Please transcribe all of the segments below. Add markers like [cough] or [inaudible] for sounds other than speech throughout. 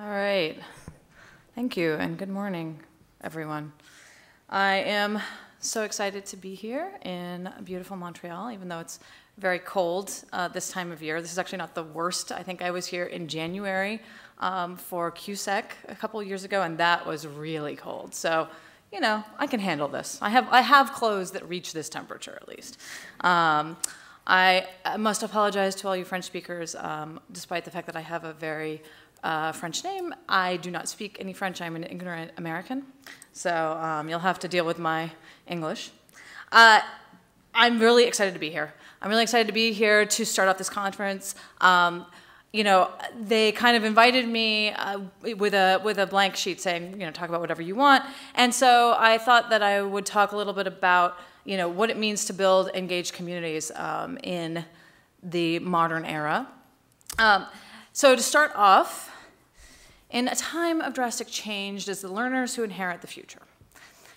All right. Thank you, and good morning, everyone. I am so excited to be here in beautiful Montreal, even though it's very cold uh, this time of year. This is actually not the worst. I think I was here in January um, for CUSEC a couple years ago, and that was really cold. So, you know, I can handle this. I have, I have clothes that reach this temperature at least. Um, I must apologize to all you French speakers, um, despite the fact that I have a very uh, French name. I do not speak any French. I'm an ignorant American, so um, you'll have to deal with my English. Uh, I'm really excited to be here. I'm really excited to be here to start off this conference. Um, you know, they kind of invited me uh, with a with a blank sheet saying, you know, talk about whatever you want. And so I thought that I would talk a little bit about, you know, what it means to build engaged communities um, in the modern era. Um, so to start off, in a time of drastic change, it is the learners who inherit the future.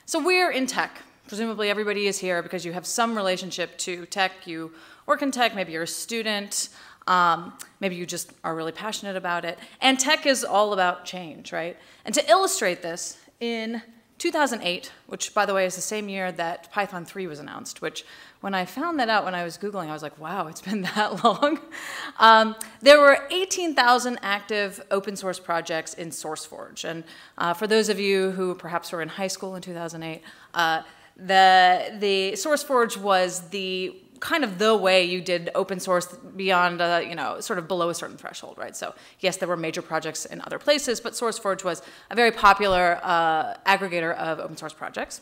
So we're in tech. Presumably everybody is here because you have some relationship to tech. You work in tech, maybe you're a student, um, maybe you just are really passionate about it. And tech is all about change, right? And to illustrate this, in 2008, which by the way is the same year that Python 3 was announced, which when I found that out when I was Googling, I was like, wow, it's been [laughs] that long. Um, there were 18,000 active open source projects in SourceForge. And uh, for those of you who perhaps were in high school in 2008, uh, the, the SourceForge was the kind of the way you did open source beyond, uh, you know, sort of below a certain threshold, right? So yes, there were major projects in other places, but SourceForge was a very popular uh, aggregator of open source projects.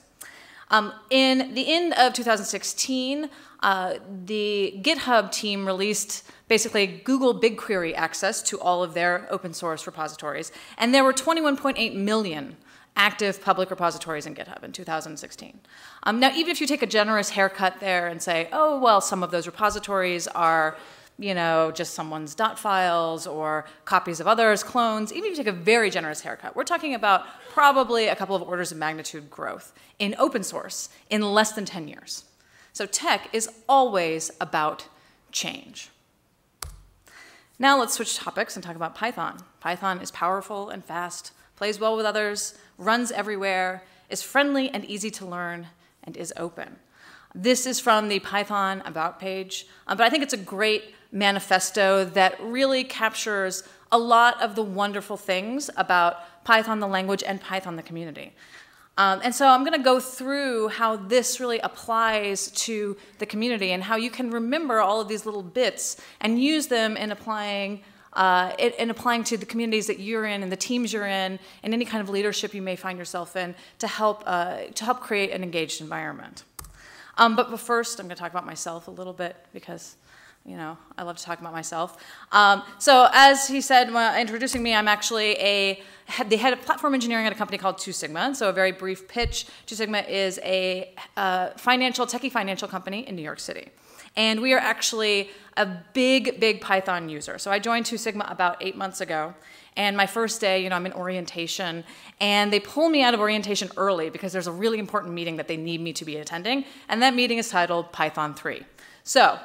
Um, in the end of 2016, uh, the GitHub team released basically Google BigQuery access to all of their open source repositories, and there were 21.8 million active public repositories in GitHub in 2016. Um, now, even if you take a generous haircut there and say, oh, well, some of those repositories are, you know, just someone's dot files or copies of others, clones, even if you take a very generous haircut, we're talking about probably a couple of orders of magnitude growth in open source in less than 10 years. So tech is always about change. Now let's switch topics and talk about Python. Python is powerful and fast, plays well with others, runs everywhere, is friendly and easy to learn, and is open. This is from the Python About page, um, but I think it's a great manifesto that really captures a lot of the wonderful things about Python the language and Python the community. Um, and so I'm going to go through how this really applies to the community and how you can remember all of these little bits and use them in applying uh, and applying to the communities that you're in and the teams you're in and any kind of leadership you may find yourself in to help, uh, to help create an engaged environment. Um, but, but first, I'm going to talk about myself a little bit because you know, I love to talk about myself. Um, so as he said when introducing me, I'm actually a the head of platform engineering at a company called Two Sigma. So a very brief pitch, Two Sigma is a uh, financial, techie financial company in New York City. And we are actually a big, big Python user. So I joined Two Sigma about eight months ago. And my first day, you know, I'm in orientation, and they pull me out of orientation early because there's a really important meeting that they need me to be attending, and that meeting is titled Python 3. So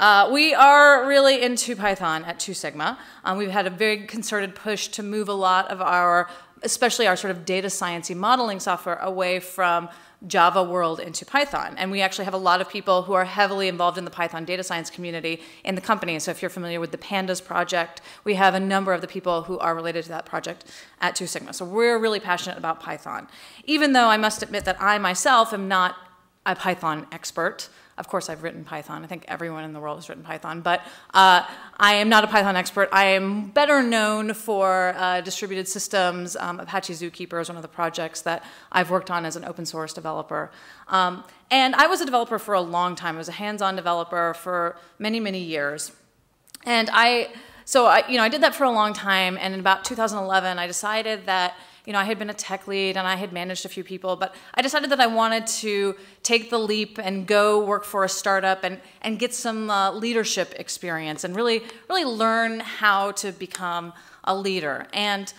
uh, we are really into Python at Two Sigma. Um, we've had a very concerted push to move a lot of our, especially our sort of data sciencey modeling software away from Java world into Python. And we actually have a lot of people who are heavily involved in the Python data science community in the company. So if you're familiar with the Pandas project, we have a number of the people who are related to that project at Two Sigma. So we're really passionate about Python. Even though I must admit that I myself am not a Python expert. Of course, I've written Python. I think everyone in the world has written Python, but uh, I am not a Python expert. I am better known for uh, distributed systems. Um, Apache ZooKeeper is one of the projects that I've worked on as an open source developer. Um, and I was a developer for a long time. I was a hands-on developer for many, many years. And I, so I, you know, I did that for a long time. And in about 2011, I decided that you know, I had been a tech lead and I had managed a few people, but I decided that I wanted to take the leap and go work for a startup and, and get some uh, leadership experience and really, really learn how to become a leader. And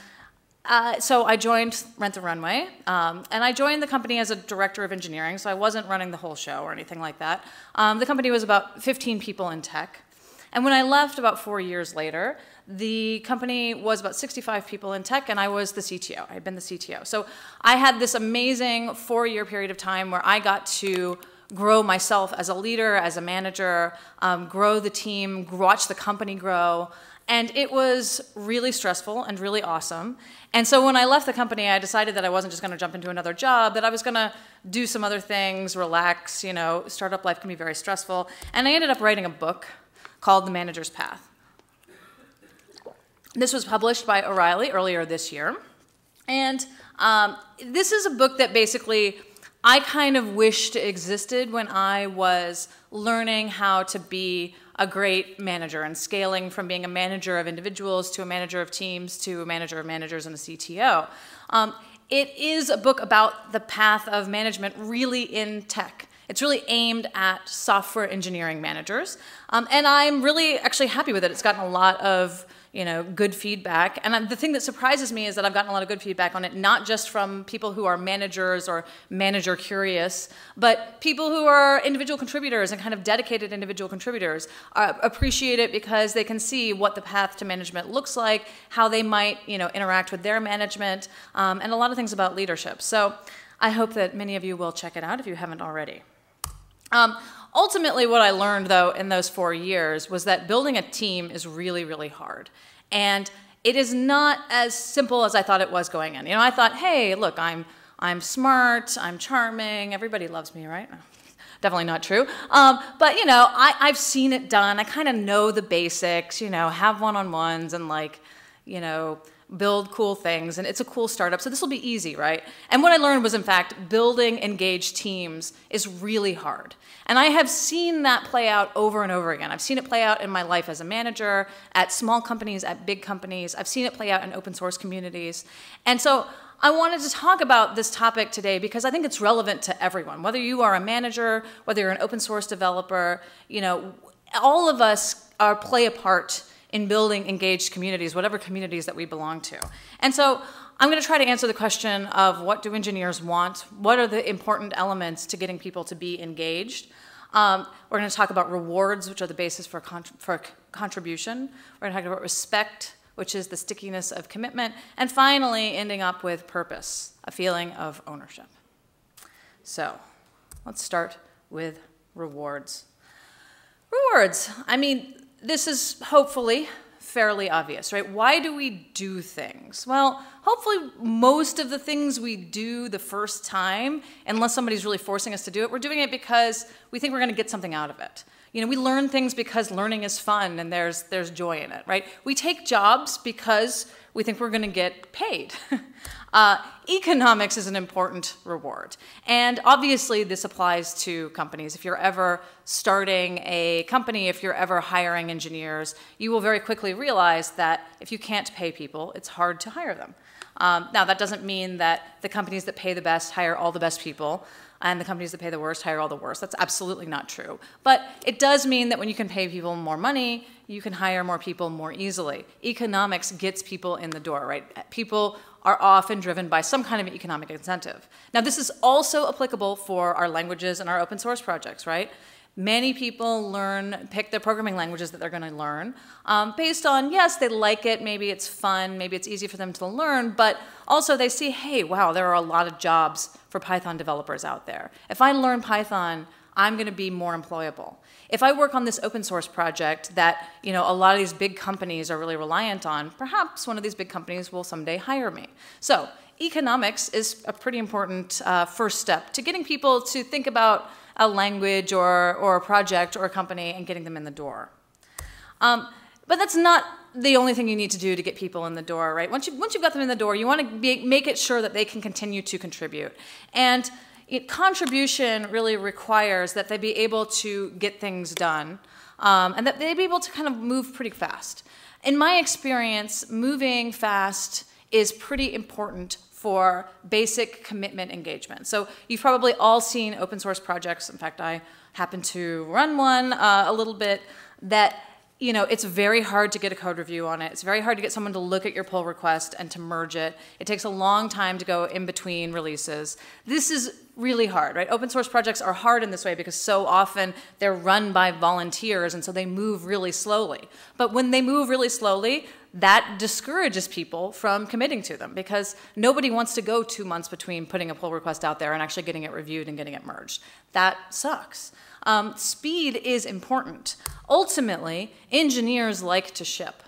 uh, so I joined Rent the Runway, um, and I joined the company as a director of engineering, so I wasn't running the whole show or anything like that. Um, the company was about 15 people in tech. And when I left about four years later, the company was about 65 people in tech, and I was the CTO. I had been the CTO. So I had this amazing four year period of time where I got to grow myself as a leader, as a manager, um, grow the team, watch the company grow. And it was really stressful and really awesome. And so when I left the company, I decided that I wasn't just going to jump into another job, that I was going to do some other things, relax. You know, startup life can be very stressful. And I ended up writing a book called The Manager's Path. This was published by O'Reilly earlier this year. And um, this is a book that basically I kind of wished existed when I was learning how to be a great manager and scaling from being a manager of individuals to a manager of teams to a manager of managers and a CTO. Um, it is a book about the path of management really in tech. It's really aimed at software engineering managers. Um, and I'm really actually happy with it. It's gotten a lot of you know, good feedback. And the thing that surprises me is that I've gotten a lot of good feedback on it, not just from people who are managers or manager curious, but people who are individual contributors and kind of dedicated individual contributors uh, appreciate it because they can see what the path to management looks like, how they might, you know, interact with their management, um, and a lot of things about leadership. So I hope that many of you will check it out if you haven't already. Um, ultimately, what I learned, though, in those four years was that building a team is really, really hard. And it is not as simple as I thought it was going in. You know, I thought, hey, look, I'm, I'm smart, I'm charming, everybody loves me, right? Definitely not true. Um, but, you know, I, I've seen it done. I kind of know the basics, you know, have one on ones and, like, you know, build cool things, and it's a cool startup, so this will be easy, right? And what I learned was, in fact, building engaged teams is really hard. And I have seen that play out over and over again. I've seen it play out in my life as a manager, at small companies, at big companies. I've seen it play out in open source communities. And so I wanted to talk about this topic today because I think it's relevant to everyone. Whether you are a manager, whether you're an open source developer, you know, all of us are play a part in building engaged communities, whatever communities that we belong to. And so I'm going to try to answer the question of what do engineers want? What are the important elements to getting people to be engaged? Um, we're going to talk about rewards, which are the basis for, for contribution. We're going to talk about respect, which is the stickiness of commitment. And finally, ending up with purpose, a feeling of ownership. So let's start with rewards. Rewards. I mean, this is hopefully fairly obvious, right? Why do we do things? Well, hopefully, most of the things we do the first time, unless somebody's really forcing us to do it, we're doing it because we think we're going to get something out of it. You know, we learn things because learning is fun and there's there's joy in it, right? We take jobs because we think we're going to get paid. [laughs] uh, economics is an important reward. And obviously, this applies to companies. If you're ever starting a company, if you're ever hiring engineers, you will very quickly realize that if you can't pay people, it's hard to hire them. Um, now, that doesn't mean that the companies that pay the best hire all the best people and the companies that pay the worst hire all the worst. That's absolutely not true. But it does mean that when you can pay people more money, you can hire more people more easily. Economics gets people in the door, right? People are often driven by some kind of economic incentive. Now, this is also applicable for our languages and our open source projects, right? Many people learn, pick the programming languages that they're going to learn um, based on, yes, they like it, maybe it's fun, maybe it's easy for them to learn, but also they see, hey, wow, there are a lot of jobs for Python developers out there. If I learn Python, I'm going to be more employable. If I work on this open source project that you know a lot of these big companies are really reliant on, perhaps one of these big companies will someday hire me. So economics is a pretty important uh, first step to getting people to think about a language or, or a project or a company and getting them in the door. Um, but that's not the only thing you need to do to get people in the door, right? Once, you, once you've got them in the door, you want to make it sure that they can continue to contribute. And it, contribution really requires that they be able to get things done um, and that they be able to kind of move pretty fast. In my experience, moving fast is pretty important for basic commitment engagement. So you've probably all seen open source projects. In fact, I happen to run one uh, a little bit that you know, it's very hard to get a code review on it. It's very hard to get someone to look at your pull request and to merge it. It takes a long time to go in between releases. This is really hard, right? Open source projects are hard in this way because so often they're run by volunteers and so they move really slowly. But when they move really slowly, that discourages people from committing to them because nobody wants to go two months between putting a pull request out there and actually getting it reviewed and getting it merged. That sucks. Um, speed is important. Ultimately, engineers like to ship.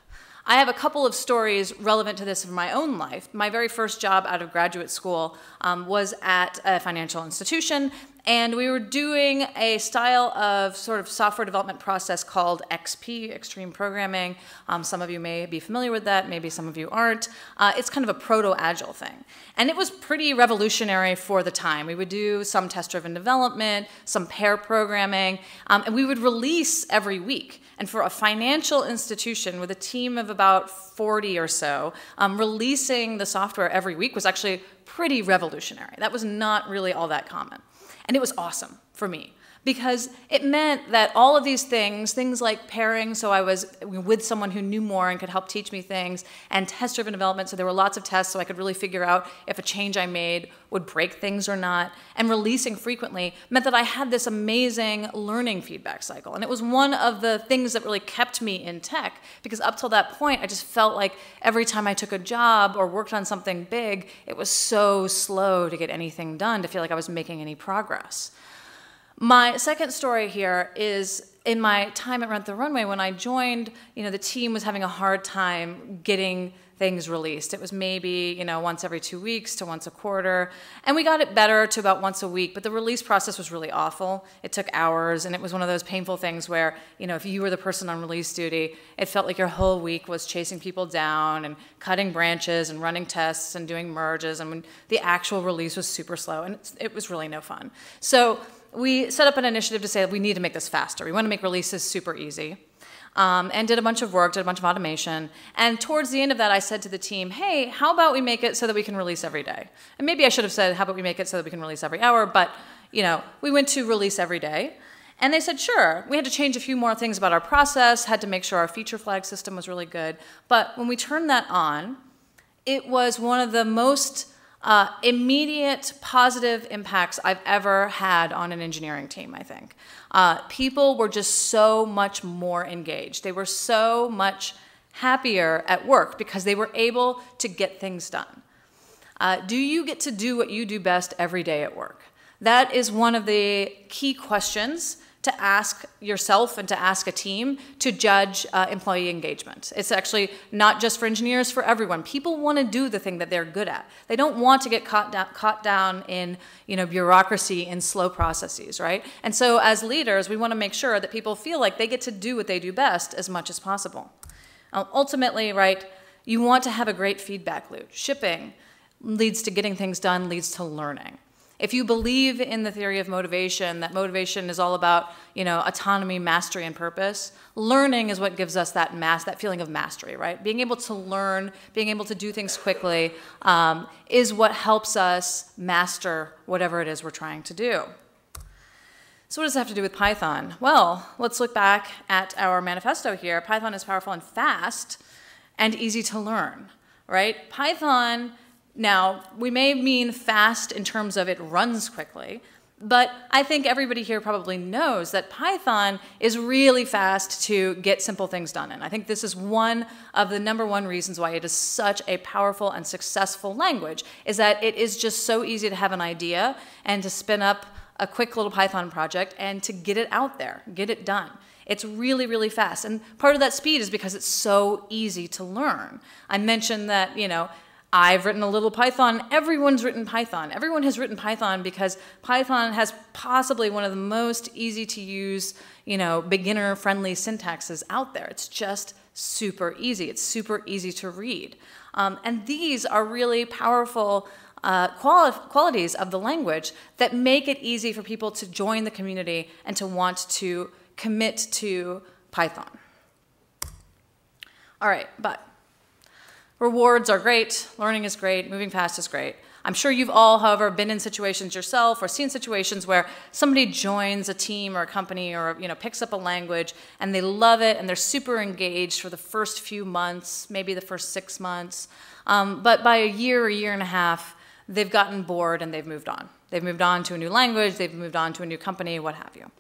I have a couple of stories relevant to this from my own life. My very first job out of graduate school um, was at a financial institution, and we were doing a style of sort of software development process called XP, Extreme Programming. Um, some of you may be familiar with that, maybe some of you aren't. Uh, it's kind of a proto-agile thing. And it was pretty revolutionary for the time. We would do some test-driven development, some pair programming, um, and we would release every week. And for a financial institution with a team of about 40 or so, um, releasing the software every week was actually pretty revolutionary. That was not really all that common. And it was awesome for me because it meant that all of these things, things like pairing, so I was with someone who knew more and could help teach me things, and test driven development, so there were lots of tests so I could really figure out if a change I made would break things or not, and releasing frequently meant that I had this amazing learning feedback cycle. And it was one of the things that really kept me in tech because up till that point, I just felt like every time I took a job or worked on something big, it was so slow to get anything done to feel like I was making any progress. My second story here is in my time at Rent the Runway when I joined, you know, the team was having a hard time getting things released. It was maybe, you know, once every two weeks to once a quarter. And we got it better to about once a week, but the release process was really awful. It took hours, and it was one of those painful things where, you know, if you were the person on release duty, it felt like your whole week was chasing people down and cutting branches and running tests and doing merges. And when the actual release was super slow, and it was really no fun. So we set up an initiative to say we need to make this faster. We want to make releases super easy. Um, and did a bunch of work, did a bunch of automation. And towards the end of that, I said to the team, hey, how about we make it so that we can release every day? And maybe I should have said, how about we make it so that we can release every hour? But, you know, we went to release every day. And they said, sure. We had to change a few more things about our process, had to make sure our feature flag system was really good. But when we turned that on, it was one of the most uh, immediate positive impacts I've ever had on an engineering team, I think. Uh, people were just so much more engaged. They were so much happier at work because they were able to get things done. Uh, do you get to do what you do best every day at work? That is one of the key questions to ask yourself and to ask a team to judge uh, employee engagement. It's actually not just for engineers, for everyone. People want to do the thing that they're good at. They don't want to get caught down, caught down in you know, bureaucracy and slow processes, right? And so as leaders, we want to make sure that people feel like they get to do what they do best as much as possible. Uh, ultimately, right, you want to have a great feedback loop. Shipping leads to getting things done, leads to learning. If you believe in the theory of motivation, that motivation is all about, you know, autonomy, mastery, and purpose, learning is what gives us that mass, that feeling of mastery, right? Being able to learn, being able to do things quickly, um, is what helps us master whatever it is we're trying to do. So what does that have to do with Python? Well, let's look back at our manifesto here. Python is powerful and fast and easy to learn, right? Python now, we may mean fast in terms of it runs quickly, but I think everybody here probably knows that Python is really fast to get simple things done in. I think this is one of the number one reasons why it is such a powerful and successful language, is that it is just so easy to have an idea and to spin up a quick little Python project and to get it out there, get it done. It's really, really fast. And part of that speed is because it's so easy to learn. I mentioned that, you know, I've written a little Python. Everyone's written Python. Everyone has written Python because Python has possibly one of the most easy to use, you know, beginner friendly syntaxes out there. It's just super easy. It's super easy to read. Um, and these are really powerful uh, quali qualities of the language that make it easy for people to join the community and to want to commit to Python. All right, but Rewards are great, learning is great, moving fast is great. I'm sure you've all, however, been in situations yourself or seen situations where somebody joins a team or a company or you know picks up a language and they love it and they're super engaged for the first few months, maybe the first six months. Um, but by a year, or a year and a half, they've gotten bored and they've moved on. They've moved on to a new language, they've moved on to a new company, what have you.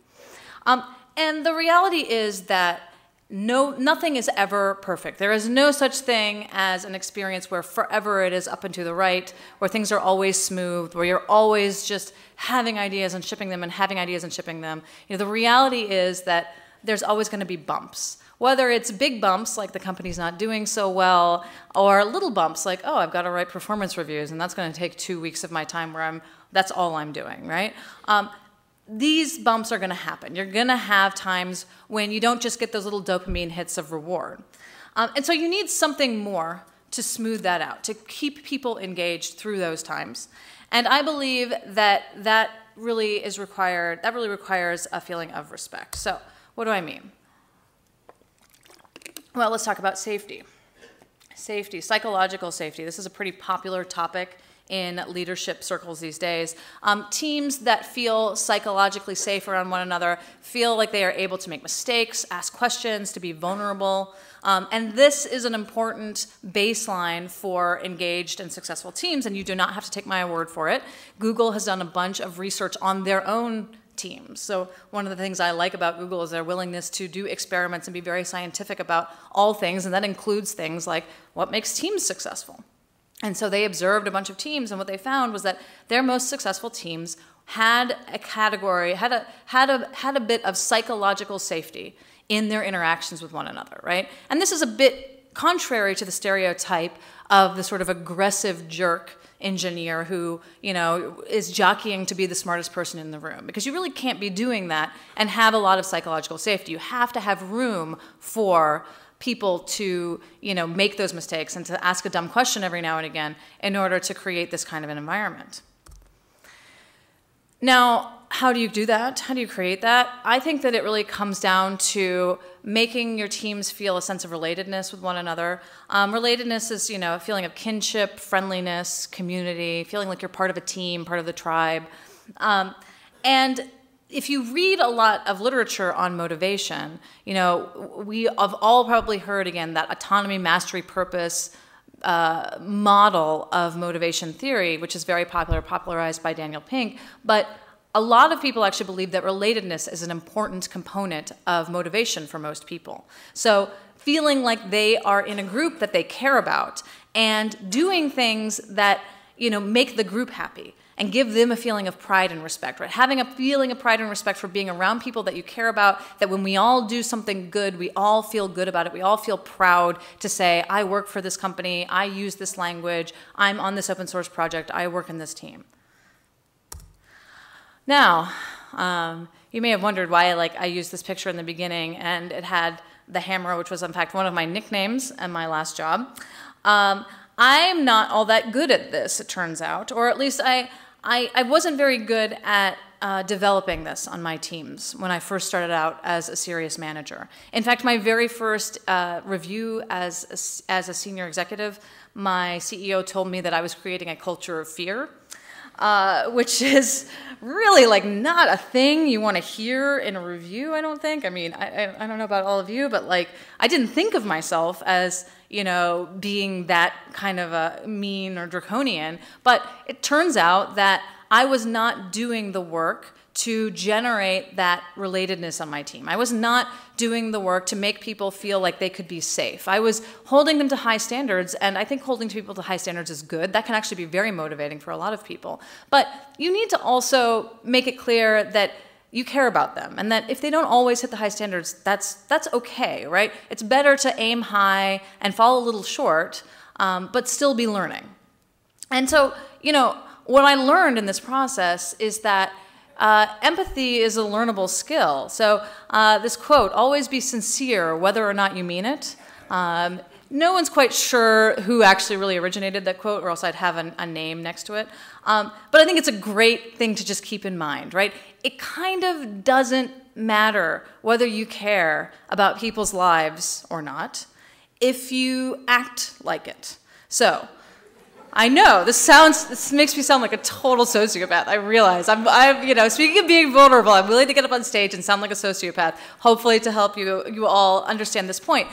Um, and the reality is that no, nothing is ever perfect. There is no such thing as an experience where forever it is up and to the right, where things are always smooth, where you're always just having ideas and shipping them and having ideas and shipping them. You know, the reality is that there's always going to be bumps. Whether it's big bumps, like the company's not doing so well, or little bumps, like, oh, I've got to write performance reviews, and that's going to take two weeks of my time where I'm, that's all I'm doing, right? Um, these bumps are going to happen. You're going to have times when you don't just get those little dopamine hits of reward. Um, and so you need something more to smooth that out, to keep people engaged through those times. And I believe that that really is required, that really requires a feeling of respect. So, what do I mean? Well, let's talk about safety. Safety, psychological safety. This is a pretty popular topic in leadership circles these days. Um, teams that feel psychologically safe around one another feel like they are able to make mistakes, ask questions, to be vulnerable. Um, and this is an important baseline for engaged and successful teams, and you do not have to take my word for it. Google has done a bunch of research on their own teams. So one of the things I like about Google is their willingness to do experiments and be very scientific about all things, and that includes things like what makes teams successful. And so they observed a bunch of teams, and what they found was that their most successful teams had a category, had a, had a, had a bit of psychological safety in their interactions with one another, right? And this is a bit contrary to the stereotype of the sort of aggressive jerk engineer who, you know, is jockeying to be the smartest person in the room. Because you really can't be doing that and have a lot of psychological safety. You have to have room for people to you know make those mistakes and to ask a dumb question every now and again in order to create this kind of an environment. Now, how do you do that? How do you create that? I think that it really comes down to making your teams feel a sense of relatedness with one another. Um, relatedness is, you know, a feeling of kinship, friendliness, community, feeling like you're part of a team, part of the tribe. Um, and if you read a lot of literature on motivation, you know, we have all probably heard again that autonomy, mastery, purpose uh, model of motivation theory, which is very popular, popularized by Daniel Pink. But a lot of people actually believe that relatedness is an important component of motivation for most people. So feeling like they are in a group that they care about and doing things that you know make the group happy and give them a feeling of pride and respect, right? Having a feeling of pride and respect for being around people that you care about, that when we all do something good, we all feel good about it. We all feel proud to say, I work for this company, I use this language, I'm on this open source project, I work in this team. Now, um, you may have wondered why like I used this picture in the beginning and it had the hammer, which was in fact one of my nicknames and my last job. Um, I'm not all that good at this, it turns out, or at least I, I, I wasn't very good at uh, developing this on my teams when I first started out as a serious manager. In fact, my very first uh, review as a, as a senior executive, my CEO told me that I was creating a culture of fear. Uh, which [laughs] is really like not a thing you want to hear in a review. I don't think. I mean, I, I, I don't know about all of you, but like I didn't think of myself as you know, being that kind of a mean or draconian. But it turns out that I was not doing the work to generate that relatedness on my team. I was not doing the work to make people feel like they could be safe. I was holding them to high standards, and I think holding people to high standards is good. That can actually be very motivating for a lot of people. But you need to also make it clear that you care about them. And that if they don't always hit the high standards that's that's okay right? It's better to aim high and fall a little short um, but still be learning. And so you know what i learned in this process is that uh, empathy is a learnable skill. So uh, this quote always be sincere whether or not you mean it. Um, no one's quite sure who actually really originated that quote, or else I'd have an, a name next to it. Um, but I think it's a great thing to just keep in mind, right? It kind of doesn't matter whether you care about people's lives or not if you act like it. So, I know this sounds. This makes me sound like a total sociopath. I realize. I'm. I'm. You know, speaking of being vulnerable, I'm willing to get up on stage and sound like a sociopath. Hopefully, to help you, you all understand this point.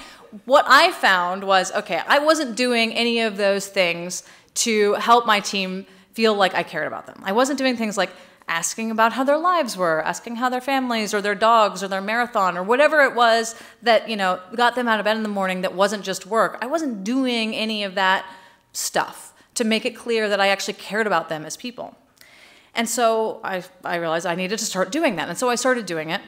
What I found was okay. I wasn't doing any of those things to help my team feel like I cared about them. I wasn't doing things like asking about how their lives were, asking how their families or their dogs or their marathon or whatever it was that, you know, got them out of bed in the morning that wasn't just work. I wasn't doing any of that stuff to make it clear that I actually cared about them as people. And so I, I realized I needed to start doing that. And so I started doing it.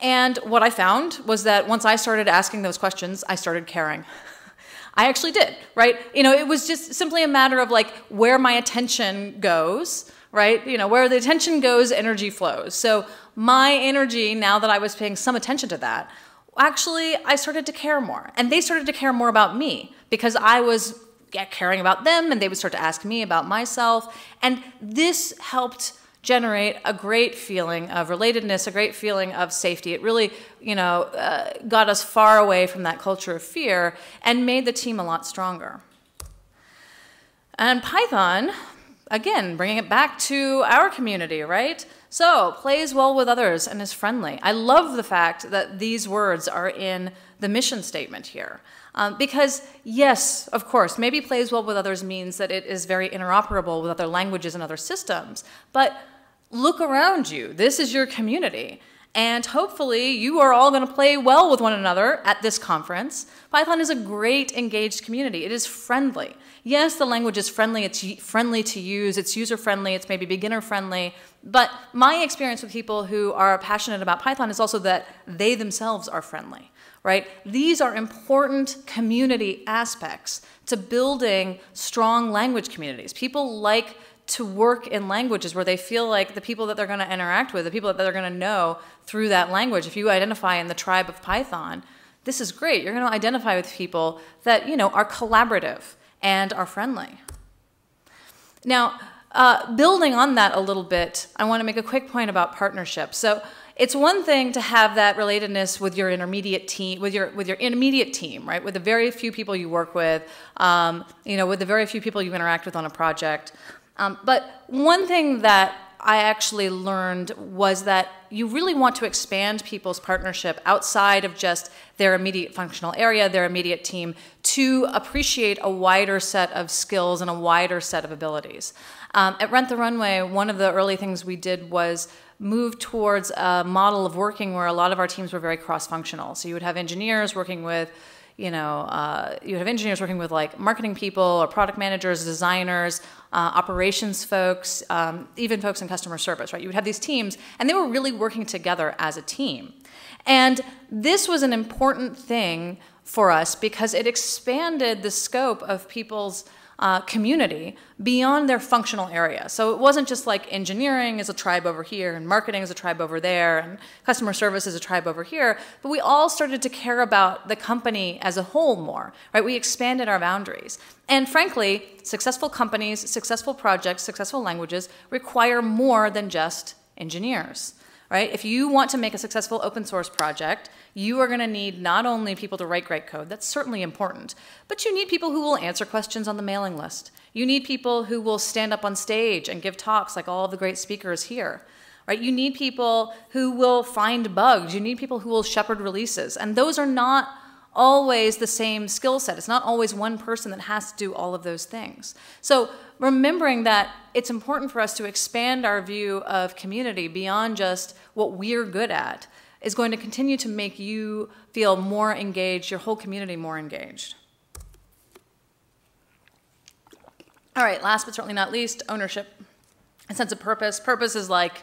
And what I found was that once I started asking those questions, I started caring. [laughs] I actually did, right? You know, it was just simply a matter of like where my attention goes, right? You know, where the attention goes, energy flows. So my energy, now that I was paying some attention to that, actually I started to care more. And they started to care more about me because I was caring about them and they would start to ask me about myself. And this helped generate a great feeling of relatedness, a great feeling of safety. It really, you know, uh, got us far away from that culture of fear and made the team a lot stronger. And Python, again, bringing it back to our community, right? So, plays well with others and is friendly. I love the fact that these words are in the mission statement here. Um, because, yes, of course, maybe plays well with others means that it is very interoperable with other languages and other systems. But look around you. This is your community. And hopefully, you are all going to play well with one another at this conference. Python is a great engaged community. It is friendly. Yes, the language is friendly. It's friendly to use. It's user friendly. It's maybe beginner friendly. But my experience with people who are passionate about Python is also that they themselves are friendly, right? These are important community aspects to building strong language communities. People like to work in languages where they feel like the people that they're going to interact with, the people that they're going to know through that language, if you identify in the tribe of Python, this is great. You're going to identify with people that, you know, are collaborative and are friendly. Now, uh, building on that a little bit, I want to make a quick point about partnership. So it's one thing to have that relatedness with your intermediate team, with your with your intermediate team, right? With the very few people you work with, um, you know, with the very few people you interact with on a project. Um, but one thing that I actually learned was that you really want to expand people's partnership outside of just their immediate functional area, their immediate team, to appreciate a wider set of skills and a wider set of abilities. Um, at Rent the Runway, one of the early things we did was move towards a model of working where a lot of our teams were very cross-functional. So you would have engineers working with you know, uh, you have engineers working with like marketing people or product managers, designers, uh, operations folks, um, even folks in customer service, right? You would have these teams, and they were really working together as a team. And this was an important thing for us because it expanded the scope of people's uh, community beyond their functional area. So it wasn't just like engineering is a tribe over here, and marketing is a tribe over there, and customer service is a tribe over here, but we all started to care about the company as a whole more, right? We expanded our boundaries. And frankly, successful companies, successful projects, successful languages require more than just engineers right? If you want to make a successful open source project, you are going to need not only people to write great code, that's certainly important, but you need people who will answer questions on the mailing list. You need people who will stand up on stage and give talks like all the great speakers here. Right? You need people who will find bugs. You need people who will shepherd releases. And those are not always the same skill set. It's not always one person that has to do all of those things. So remembering that it's important for us to expand our view of community beyond just what we're good at is going to continue to make you feel more engaged, your whole community more engaged. All right, last but certainly not least, ownership. A sense of purpose. Purpose is like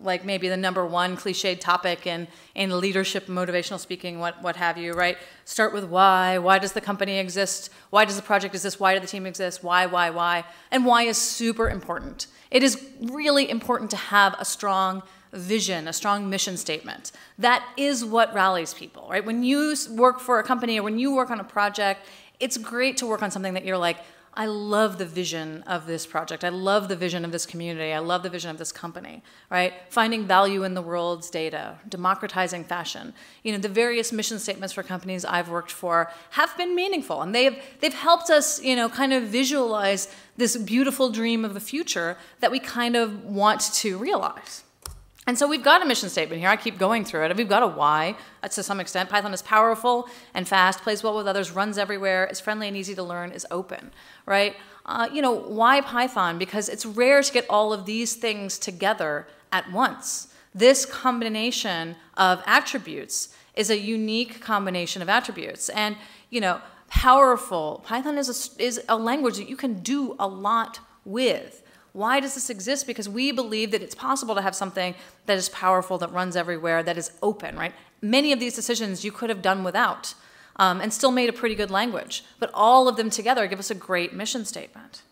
like maybe the number one cliched topic in, in leadership, motivational speaking, what, what have you, right? Start with why. Why does the company exist? Why does the project exist? Why do the team exist? Why, why, why? And why is super important. It is really important to have a strong vision, a strong mission statement. That is what rallies people, right? When you work for a company or when you work on a project, it's great to work on something that you're like, I love the vision of this project. I love the vision of this community. I love the vision of this company, right? Finding value in the world's data, democratizing fashion. You know, the various mission statements for companies I've worked for have been meaningful and they've, they've helped us, you know, kind of visualize this beautiful dream of the future that we kind of want to realize. And so we've got a mission statement here. I keep going through it. We've got a why uh, to some extent. Python is powerful and fast, plays well with others, runs everywhere, is friendly and easy to learn, is open, right? Uh, you know, why Python? Because it's rare to get all of these things together at once. This combination of attributes is a unique combination of attributes. And, you know, powerful. Python is a, is a language that you can do a lot with. Why does this exist? Because we believe that it's possible to have something that is powerful, that runs everywhere, that is open, right? Many of these decisions you could have done without um, and still made a pretty good language. But all of them together give us a great mission statement.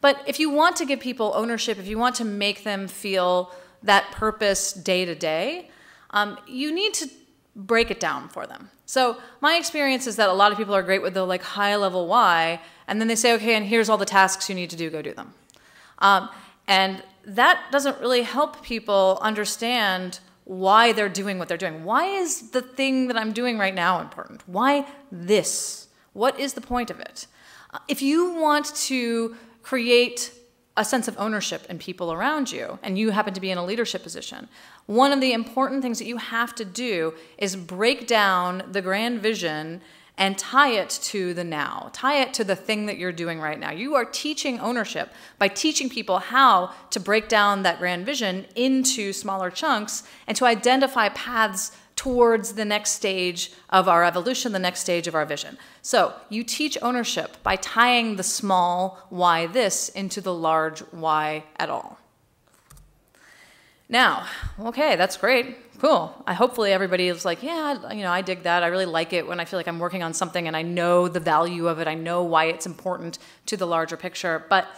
But if you want to give people ownership, if you want to make them feel that purpose day to day, um, you need to break it down for them. So my experience is that a lot of people are great with the like high level why, and then they say, okay, and here's all the tasks you need to do, go do them. Um, and that doesn't really help people understand why they're doing what they're doing. Why is the thing that I'm doing right now important? Why this? What is the point of it? Uh, if you want to create a sense of ownership in people around you, and you happen to be in a leadership position, one of the important things that you have to do is break down the grand vision and tie it to the now. Tie it to the thing that you're doing right now. You are teaching ownership by teaching people how to break down that grand vision into smaller chunks and to identify paths towards the next stage of our evolution, the next stage of our vision. So you teach ownership by tying the small why this into the large why at all. Now, okay, that's great cool. I hopefully everybody is like, yeah, you know, I dig that. I really like it when I feel like I'm working on something and I know the value of it. I know why it's important to the larger picture. But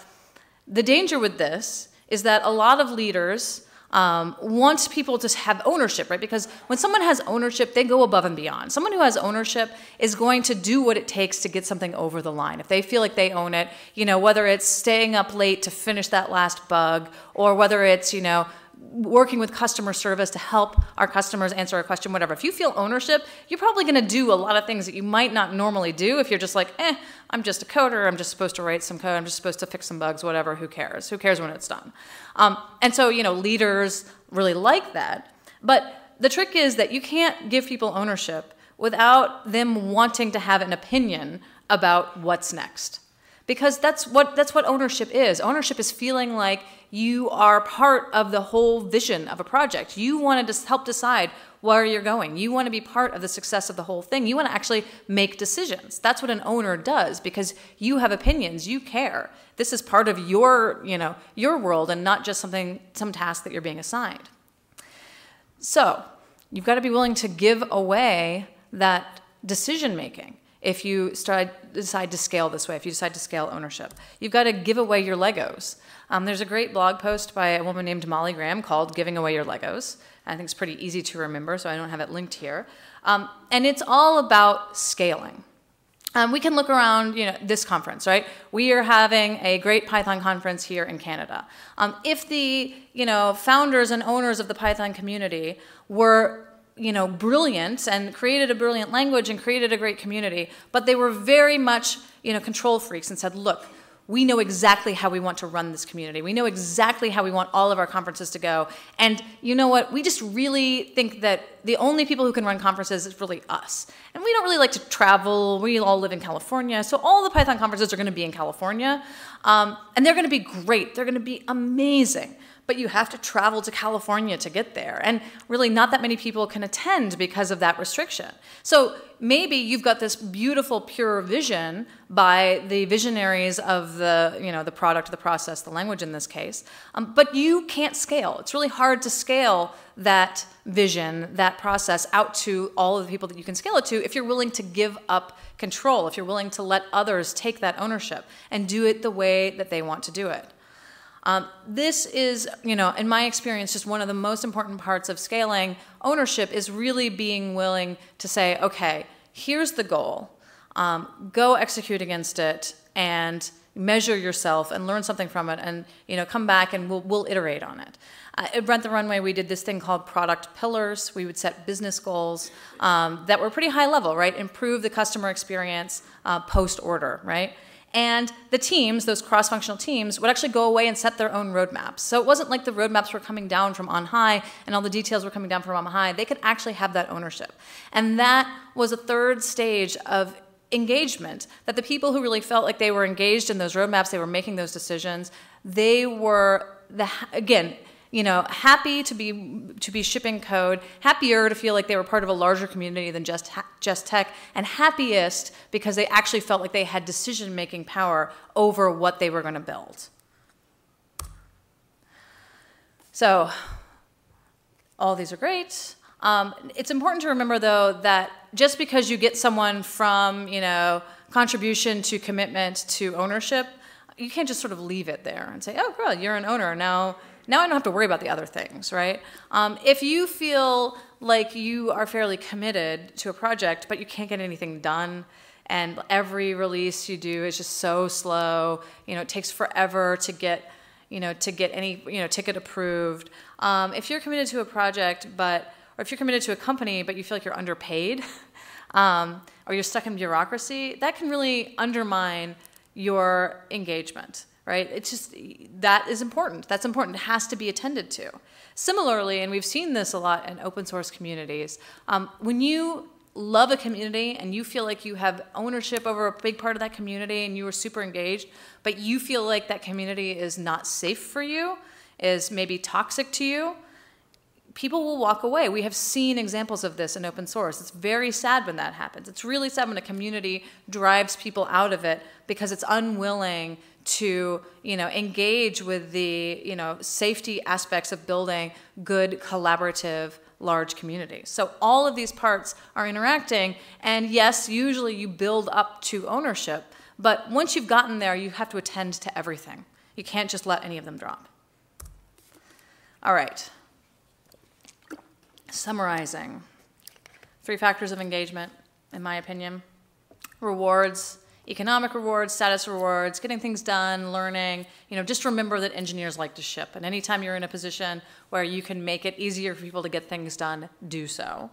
the danger with this is that a lot of leaders um, want people to have ownership, right? Because when someone has ownership, they go above and beyond. Someone who has ownership is going to do what it takes to get something over the line. If they feel like they own it, you know, whether it's staying up late to finish that last bug, or whether it's, you know, working with customer service to help our customers answer a question, whatever. If you feel ownership, you're probably going to do a lot of things that you might not normally do if you're just like, eh, I'm just a coder. I'm just supposed to write some code. I'm just supposed to fix some bugs, whatever. Who cares? Who cares when it's done? Um, and so, you know, leaders really like that. But the trick is that you can't give people ownership without them wanting to have an opinion about what's next because that's what that's what ownership is. Ownership is feeling like you are part of the whole vision of a project. You want to help decide where you're going. You want to be part of the success of the whole thing. You want to actually make decisions. That's what an owner does because you have opinions. You care. This is part of your you know your world and not just something some task that you're being assigned. So you've got to be willing to give away that decision making if you start, decide to scale this way, if you decide to scale ownership. You've got to give away your Legos. Um, there's a great blog post by a woman named Molly Graham called Giving Away Your Legos. I think it's pretty easy to remember, so I don't have it linked here. Um, and it's all about scaling. Um, we can look around, you know, this conference, right? We are having a great Python conference here in Canada. Um, if the, you know, founders and owners of the Python community were you know, brilliant and created a brilliant language and created a great community, but they were very much, you know, control freaks and said, look, we know exactly how we want to run this community. We know exactly how we want all of our conferences to go. And you know what? We just really think that the only people who can run conferences is really us. And we don't really like to travel. We all live in California. So all the Python conferences are going to be in California. Um, and they're going to be great. They're going to be amazing but you have to travel to California to get there. And really, not that many people can attend because of that restriction. So maybe you've got this beautiful, pure vision by the visionaries of the, you know, the product, the process, the language in this case, um, but you can't scale. It's really hard to scale that vision, that process out to all of the people that you can scale it to if you're willing to give up control, if you're willing to let others take that ownership and do it the way that they want to do it. Um, this is, you know, in my experience, just one of the most important parts of scaling ownership is really being willing to say, okay, here's the goal. Um, go execute against it. and measure yourself and learn something from it and you know come back and we'll, we'll iterate on it uh, at rent the runway we did this thing called product pillars we would set business goals um, that were pretty high level right improve the customer experience uh, post order right and the teams, those cross functional teams, would actually go away and set their own roadmaps. So it wasn't like the roadmaps were coming down from on high and all the details were coming down from on high. They could actually have that ownership. And that was a third stage of engagement that the people who really felt like they were engaged in those roadmaps, they were making those decisions, they were the again, you know, happy to be to be shipping code, happier to feel like they were part of a larger community than just just tech, and happiest because they actually felt like they had decision making power over what they were going to build. So, all these are great. Um, it's important to remember, though, that just because you get someone from, you know, contribution to commitment to ownership, you can't just sort of leave it there and say, oh, girl, you're an owner. Now, now I don't have to worry about the other things, right? Um, if you feel like you are fairly committed to a project, but you can't get anything done, and every release you do is just so slow, you know, it takes forever to get, you know, to get any, you know, ticket approved. Um, if you're committed to a project, but or if you're committed to a company but you feel like you're underpaid, [laughs] um, or you're stuck in bureaucracy, that can really undermine your engagement, right? It's just, that is important. That's important. It has to be attended to. Similarly, and we've seen this a lot in open source communities, um, when you love a community and you feel like you have ownership over a big part of that community and you are super engaged, but you feel like that community is not safe for you, is maybe toxic to you, people will walk away. We have seen examples of this in open source. It's very sad when that happens. It's really sad when a community drives people out of it because it's unwilling to, you know, engage with the, you know, safety aspects of building good collaborative large communities. So all of these parts are interacting and yes, usually you build up to ownership, but once you've gotten there, you have to attend to everything. You can't just let any of them drop. All right. Summarizing, three factors of engagement, in my opinion. Rewards, economic rewards, status rewards, getting things done, learning. You know, just remember that engineers like to ship. And anytime you're in a position where you can make it easier for people to get things done, do so.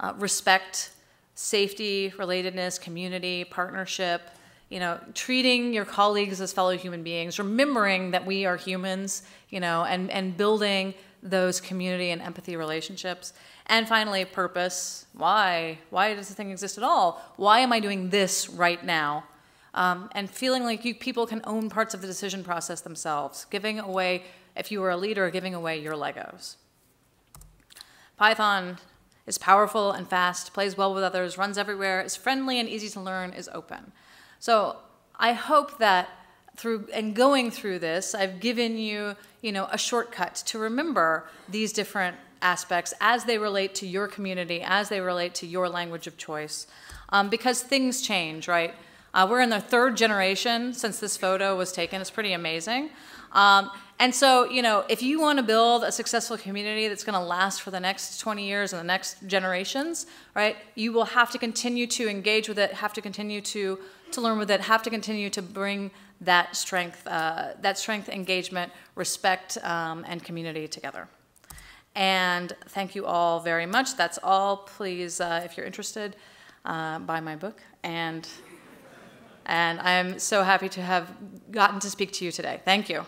Uh, respect, safety, relatedness, community, partnership, you know, treating your colleagues as fellow human beings, remembering that we are humans, you know, and, and building those community and empathy relationships. And finally, purpose. Why? Why does the thing exist at all? Why am I doing this right now? Um, and feeling like you, people can own parts of the decision process themselves, giving away, if you were a leader, giving away your Legos. Python is powerful and fast, plays well with others, runs everywhere, is friendly and easy to learn, is open. So I hope that through and going through this, I've given you, you know, a shortcut to remember these different aspects as they relate to your community, as they relate to your language of choice, um, because things change, right? Uh, we're in the third generation since this photo was taken. It's pretty amazing. Um, and so, you know, if you want to build a successful community that's going to last for the next 20 years and the next generations, right, you will have to continue to engage with it, have to continue to, to learn with it, have to continue to bring that strength, uh, that strength, engagement, respect, um, and community together. And thank you all very much. That's all. Please, uh, if you're interested, uh, buy my book. And, and I'm so happy to have gotten to speak to you today. Thank you.